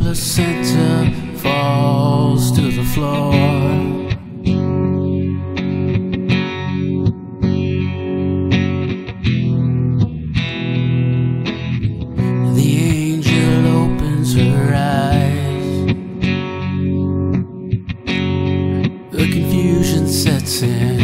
placenta falls to the floor. The angel opens her eyes. The confusion sets in.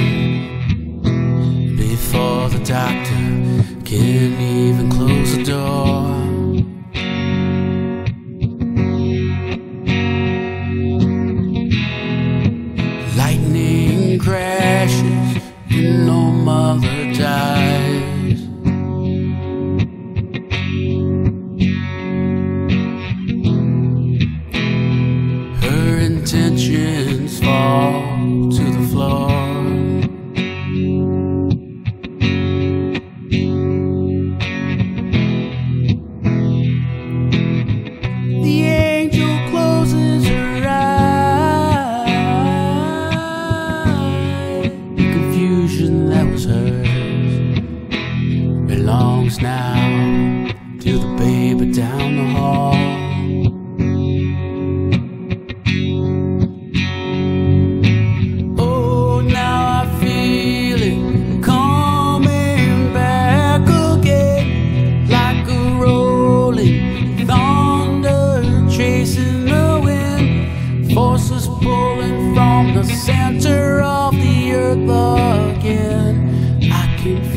From the center of the earth again. I can